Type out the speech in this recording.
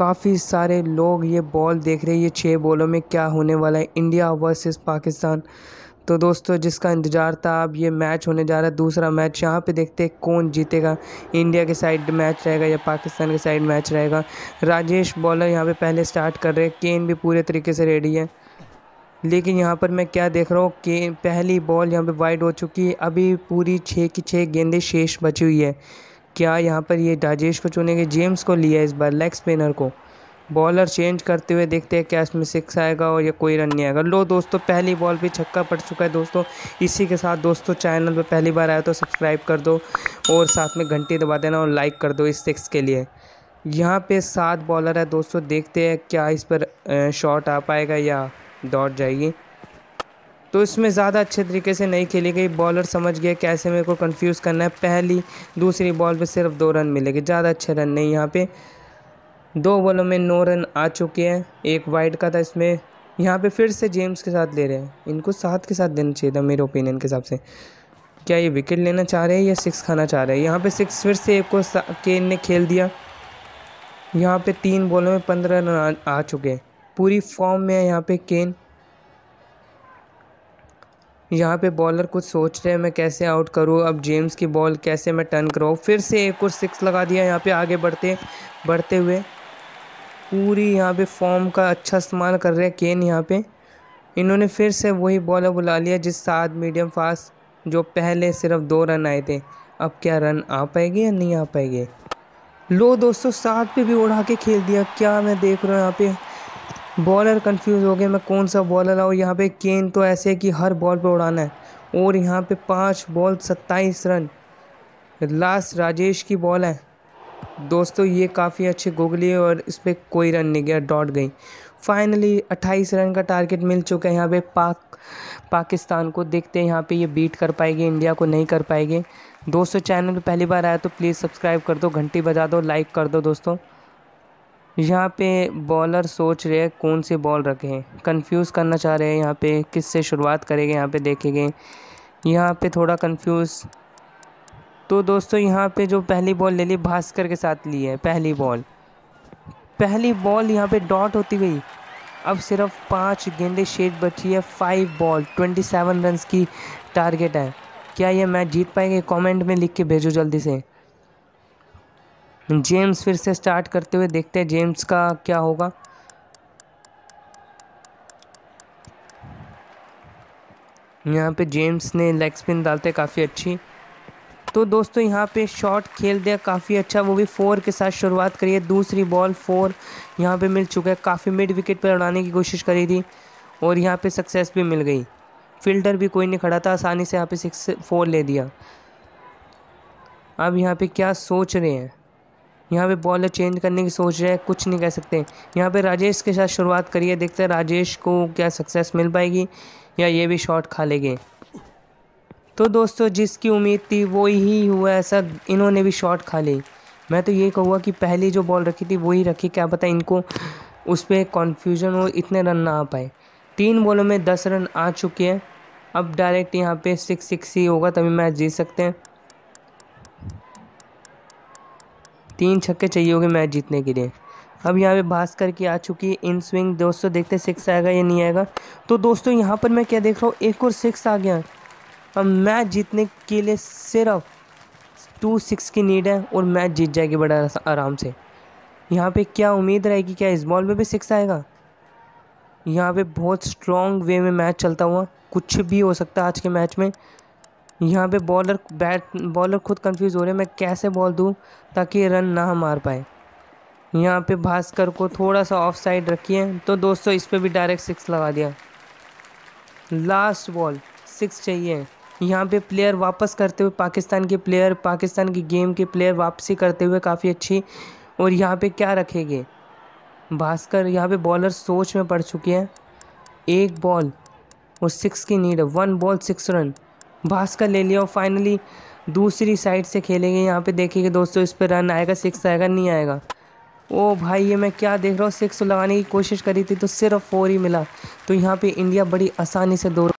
काफ़ी सारे लोग ये बॉल देख रहे हैं, ये छः बॉलों में क्या होने वाला है इंडिया वर्सेस पाकिस्तान तो दोस्तों, जिसका इंतज़ार था, अब ये मैच होने जा रहा है, दूसरा मैच यहाँ पे देखते हैं कौन जीतेगा इंडिया के साइड मैच रहेगा या पाकिस्तान के साइड मैच रहेगा। राजेश बॉलर यहाँ पे पहले स्टार्ट कर रहे हैं केन भी पूरे तरीके से रेडी है। लेकिन यहाँ पर मैं क्या देख रहा हूँ कि पहली बॉल यहाँ पे वाइड हो चुकी है, अभी पूरी छः की छः गेंदें शेष बची हुई है। क्या यहाँ पर ये राजेश को चुनेंगे जेम्स को लिया इस बार लेग स्पिनर को? बॉलर चेंज करते हुए देखते हैं क्या इसमें सिक्स आएगा और या कोई रन नहीं आएगा। लो दोस्तों, पहली बॉल पे छक्का पड़ चुका है दोस्तों। इसी के साथ दोस्तों, चैनल पे पहली बार आया तो सब्सक्राइब कर दो और साथ में घंटी दबा देना और लाइक कर दो इस सिक्स के लिए। यहाँ पे सात बॉलर है दोस्तों, देखते हैं क्या इस पर शॉट आ पाएगा या दौड़ जाएगी। तो इसमें ज़्यादा अच्छे तरीके से नहीं खेली गई। बॉलर समझ गया कैसे मेरे को कंफ्यूज करना है। पहली दूसरी बॉल पे सिर्फ़ दो रन मिलेंगे। ज़्यादा अच्छे रन नहीं यहाँ पे। दो बॉलों में नौ रन आ चुके हैं। एक वाइड का था इसमें। यहाँ पे फिर से जेम्स के साथ ले रहे हैं। इनको सात के साथ देना चाहिए था मेरे ओपिनियन के हिसाब से। क्या ये विकेट लेना चाह रहे हैं या सिक्स खाना चाह रहे हैं? यहाँ पे सिक्स फिर से एक को केन ने खेल दिया। यहाँ पे तीन बॉलों में पंद्रह रन आ, आ चुके हैं। पूरी फॉर्म में है यहाँ पे केन यहाँ पे बॉलर कुछ सोच रहे हैं, मैं कैसे आउट करूँ? अब जेम्स की बॉल कैसे मैं टर्न कराऊँ? फिर से एक और सिक्स लगा दिया, यहाँ पे आगे बढ़ते बढ़ते हुए। पूरी यहाँ पे फॉर्म का अच्छा इस्तेमाल कर रहे हैं केन यहाँ पे। इन्होंने फिर से वही बॉलर बुला लिया, जिस साथ मीडियम फास्ट जो पहले सिर्फ़ दो रन आए थे। अब क्या रन आ पाएगी या नहीं आ पाएँगे? लो दोस्तों सात पे भी उड़ा के खेल दिया। क्या मैं देख रहा हूँ यहाँ पे? बॉलर कंफ्यूज हो गए, मैं कौन सा बॉलर लाऊँ? यहाँ पे केन तो ऐसे है कि हर बॉल पे उड़ाना है। और यहाँ पे पाँच बॉल सत्ताईस रन। लास्ट राजेश की बॉल है। दोस्तों, ये काफ़ी अच्छे गोगली और इस पर कोई रन नहीं गया डॉट गई। फाइनली अट्ठाईस रन का टारगेट मिल चुका है यहाँ पे पाक, पाकिस्तान को। देखते हैं यहाँ पे ये बीट कर पाएगी, इंडिया को नहीं कर पाएगी। दोस्तों चैनल पे पहली बार आया तो प्लीज़ सब्सक्राइब कर दो, घंटी बजा दो लाइक कर दो दोस्तों। यहाँ पे बॉलर सोच रहे हैं कौन सी बॉल रखें। कंफ्यूज करना चाह रहे हैं यहाँ पे किस से शुरुआत करेंगे यहाँ पे देखेंगे। यहाँ पे थोड़ा कंफ्यूज तो दोस्तों, यहाँ पे जो पहली बॉल ले ली, भास्कर के साथ ली है पहली बॉल पहली बॉल यहाँ पे डॉट होती गई। अब सिर्फ़ पाँच गेंदे शेड बची है five ball twenty seven run की टारगेट है। क्या ये मैच जीत पाएँगे? कमेंट में लिख के भेजो जल्दी से। जेम्स फिर से स्टार्ट करते हुए देखते हैं जेम्स का क्या होगा। यहाँ पे जेम्स ने लेग स्पिन डालते काफ़ी अच्छी। तो दोस्तों, यहाँ पे शॉट खेल दिया, काफ़ी अच्छा। वो भी फोर के साथ शुरुआत करी है, दूसरी बॉल फोर यहाँ पे मिल चुका है। काफ़ी मिड विकेट पर उड़ाने की कोशिश करी थी और यहाँ पे सक्सेस भी मिल गई। फील्डर भी कोई नहीं खड़ा था, आसानी से यहाँ पे सिक्स फोर ले दिया। अब यहाँ पे क्या सोच रहे हैं? यहाँ पे बॉलर चेंज करने की सोच रहे हैं, कुछ नहीं कह सकते। यहाँ पे राजेश के साथ शुरुआत करिए, देखते हैं राजेश को क्या सक्सेस मिल पाएगी या ये भी शॉट खा लेंगे। तो दोस्तों, जिसकी उम्मीद थी वो ही हुआ ऐसा, इन्होंने भी शॉट खा ली। मैं तो ये कहूँगा कि पहली जो बॉल रखी थी, वही रखी, क्या पता इनको उस पर कॉन्फ्यूज़न हो इतने रन ना आ पाए। तीन बॉलों में दस रन आ चुके हैं। अब डायरेक्ट यहाँ पे सिक्स सिक्स ही होगा, तभी मैच जीत सकते हैं। तीन छक्के चाहिए होंगे मैच जीतने के लिए। अब यहाँ पे भास्कर की आ चुकी है इन स्विंग दोस्तों, देखते सिक्स आएगा या नहीं आएगा। तो दोस्तों, यहाँ पर मैं क्या देख रहा हूँ, एक और सिक्स आ गया। अब मैच जीतने के लिए सिर्फ़ टू सिक्स की नीड है और मैच जीत जाएगी बड़ा आराम से। यहाँ पे क्या उम्मीद रहेगी, क्या इस बॉल में भी सिक्स आएगा? यहाँ पे बहुत स्ट्रॉन्ग वे में मैच चलता हुआ, कुछ भी हो सकता है आज के मैच में। यहाँ पे बॉलर बैट बॉलर खुद कंफ्यूज हो रहे हैं, मैं कैसे बॉल दूँ ताकि रन ना मार पाए। यहाँ पे भास्कर को थोड़ा सा ऑफ़ साइड रखिए तो दोस्तों इस पर भी डायरेक्ट सिक्स लगा दिया। लास्ट बॉल सिक्स चाहिए। यहाँ पे प्लेयर वापस करते हुए पाकिस्तान के प्लेयर पाकिस्तान की गेम के प्लेयर वापसी करते हुए काफ़ी अच्छी, और यहाँ पे क्या रखेंगे? भास्कर, यहाँ पे बॉलर सोच में पड़ चुके हैं। एक बॉल और सिक्स की नीड है। One ball six run Bhaskar ले लिया और फाइनली दूसरी साइड से खेलेंगे। यहाँ पे देखेंगे दोस्तों, इस पर रन आएगा सिक्स आएगा, नहीं आएगा। ओ भाई, ये मैं क्या देख रहा हूँ? सिक्स लगाने की कोशिश करी थी तो सिर्फ़ फोर ही मिला। तो यहाँ पे इंडिया बड़ी आसानी से दो